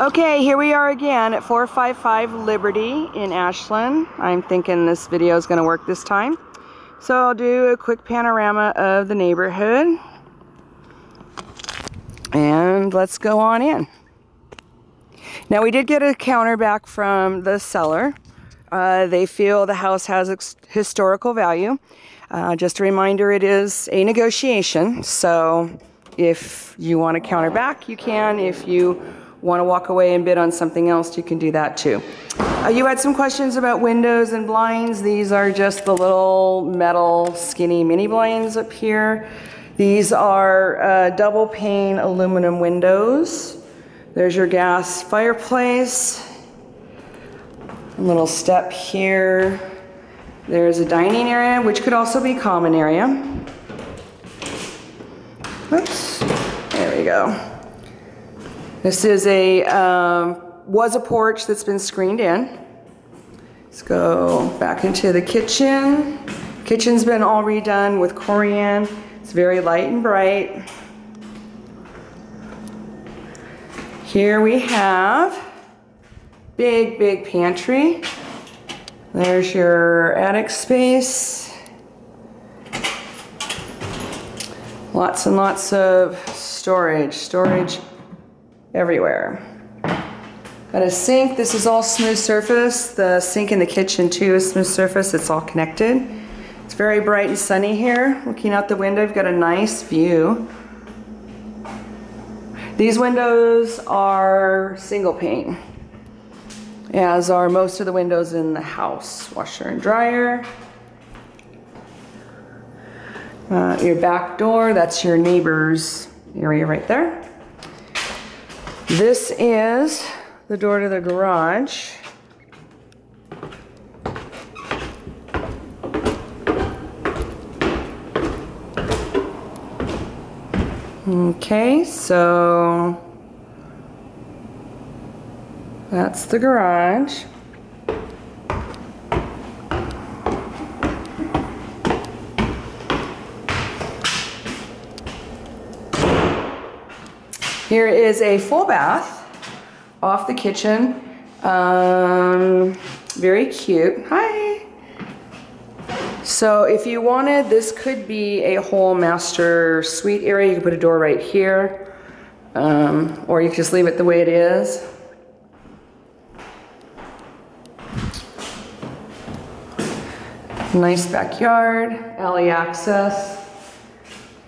Okay, here we are again at 455 Liberty in Ashland. I'm thinking this video is going to work this time. So I'll do a quick panorama of the neighborhood. And let's go on in. Now we did get a counter back from the seller. Uh, they feel the house has historical value. Uh, just a reminder, it is a negotiation. So if you want to counter back, you can. If you want to walk away and bid on something else, you can do that too. Uh, you had some questions about windows and blinds. These are just the little metal skinny mini blinds up here. These are uh, double pane aluminum windows. There's your gas fireplace. A little step here. There's a dining area, which could also be common area. Oops, there we go. This is a, um, was a porch that's been screened in. Let's go back into the kitchen. Kitchen's been all redone with corian. It's very light and bright. Here we have big, big pantry. There's your attic space. Lots and lots of storage. Storage everywhere. Got a sink. This is all smooth surface. The sink in the kitchen too is smooth surface. It's all connected. It's very bright and sunny here. Looking out the window, I've got a nice view. These windows are single pane, as are most of the windows in the house. Washer and dryer. Uh, your back door, that's your neighbor's area right there. This is the door to the garage. Okay, so that's the garage. Here is a full bath off the kitchen. Um, very cute. Hi. So if you wanted, this could be a whole master suite area. You could put a door right here. Um, or you could just leave it the way it is. Nice backyard, alley access.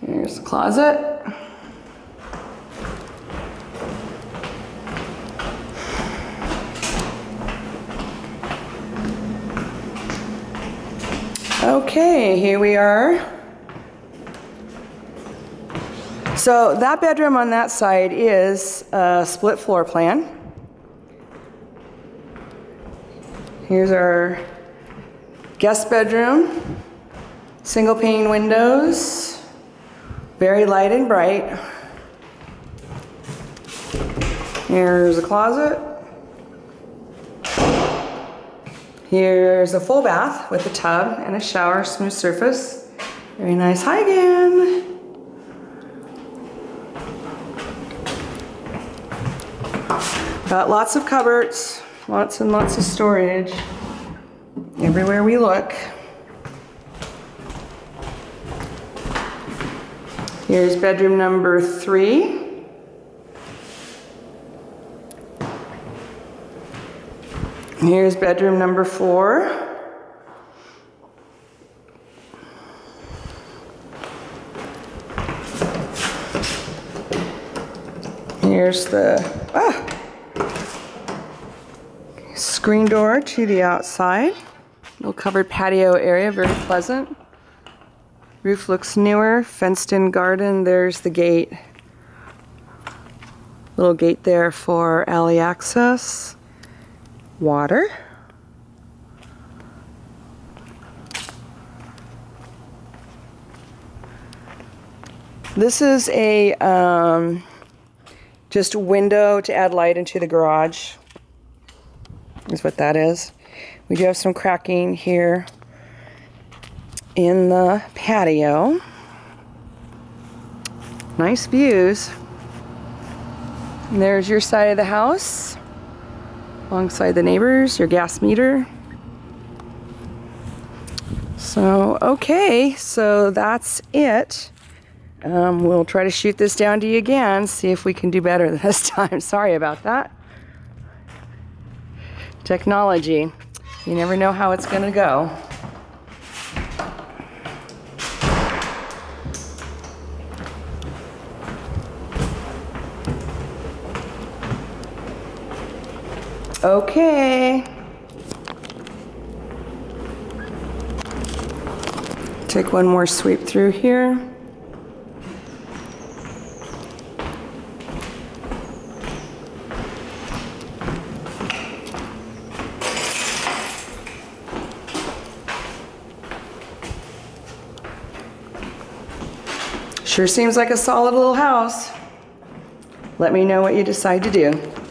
Here's the closet. Okay, here we are. So that bedroom on that side is a split floor plan. Here's our guest bedroom, single pane windows, very light and bright. Here's a closet. Here's a full bath with a tub and a shower, smooth surface. Very nice. Hi again. Got lots of cupboards, lots and lots of storage everywhere we look. Here's bedroom number three. Here's bedroom number four. Here's the ah, screen door to the outside. Little covered patio area, very pleasant. Roof looks newer, fenced in garden. There's the gate. Little gate there for alley access water. This is a um, just window to add light into the garage. Is what that is. We do have some cracking here in the patio. Nice views. And there's your side of the house, alongside the neighbors, your gas meter. So, okay, so that's it. Um, we'll try to shoot this down to you again, see if we can do better this time. Sorry about that. Technology. You never know how it's to go. Okay. Take one more sweep through here. Sure seems like a solid little house. Let me know what you decide to do.